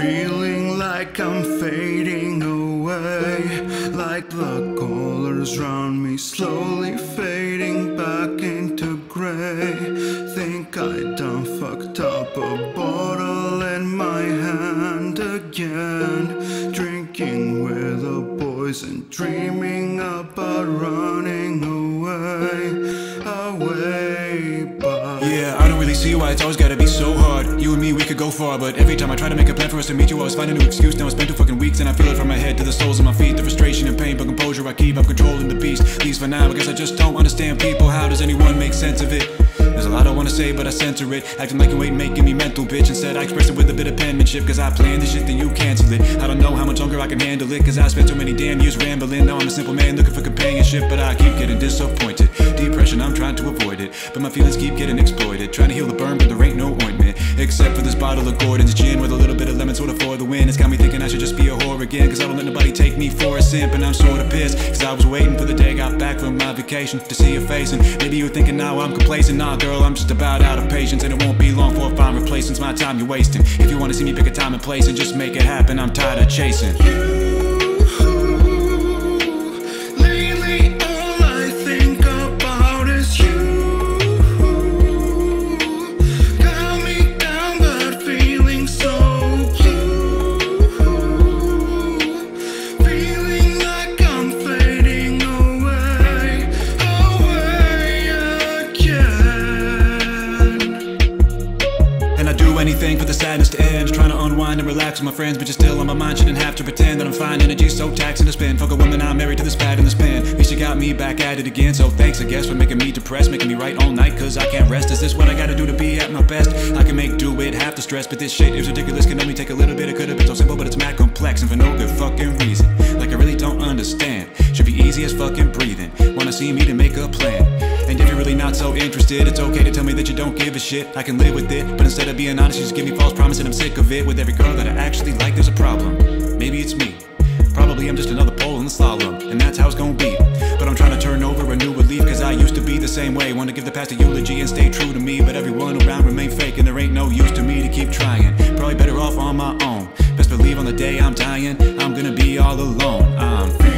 Feeling like I'm fading away Like the colors around me slowly fading back into gray. Think I done fucked up a bottle in my hand again. Drinking with the boys and dreaming about running away I don't really see why it's always gotta be so hard. You and me, we could go far, but every time I try to make a plan for us to meet you, I always find a new excuse. Now it's been two fucking weeks, and I feel it from my head to the soles of my feet. The frustration and pain, but composure I keep. I'm controlling the beast. At least for now, because I just don't understand people. How does anyone make sense of it? There's a lot I wanna say, but I censor it. Acting like you ain't making me mental, bitch. Instead, I express it with a bit of penmanship, cause I planned this shit, then you cancel it. I don't know how much longer I can handle it, cause I spent so many damn years rambling. Now I'm a simple man looking for companionship, but I keep getting disappointed. Depression, I'm trying to avoid it, but my feelings keep getting exploited. Trying to heal the burn, but there ain't no ointment. Except for this bottle of Gordon's gin with a little bit of lemon soda for the win. It's got me thinking I should just be a whore again, cause I don't let nobody take me for a simp. And I'm sorta pissed, cause I was waiting for the day I got back from my vacation to see your face. And maybe you're thinking now I'm complacent. Nah, girl, I'm just about out of patience, and it won't be long before I find replacements. My time you're wasting. If you wanna see me pick a time and place and just make it happen, I'm tired of chasing. Lately, Anything for the sadness to end. Trying to unwind and relax with my friends But you're still on my mind, shouldn't have to pretend That I'm fine, energy's so taxing to spend. Fuck a woman, I'm married to this pad in this pen. At least you got me back at it again. So thanks, I guess, for making me depressed Making me write all night, cause I can't rest. Is this what I gotta do to be at my best? I can make do with half the stress But this shit is ridiculous, can only take a little bit It could've been so simple, but it's mad complex And for no good fucking reason. Like I really don't understand. Should be easy as fucking breathing. Wanna see me to make a plan. and really not so interested, it's okay to tell me that you don't give a shit. I can live with it, but instead of being honest, you just give me false promise and I'm sick of it. With every girl that I actually like, there's a problem. Maybe it's me. Probably I'm just another pole in the slalom, and that's how it's gonna be. But I'm trying to turn over a new leaf, cause I used to be the same way. Want to give the past a eulogy and stay true to me, but everyone around remain fake, and there ain't no use to me to keep trying. Probably better off on my own. Best believe on the day I'm dying, I'm gonna be all alone. I'm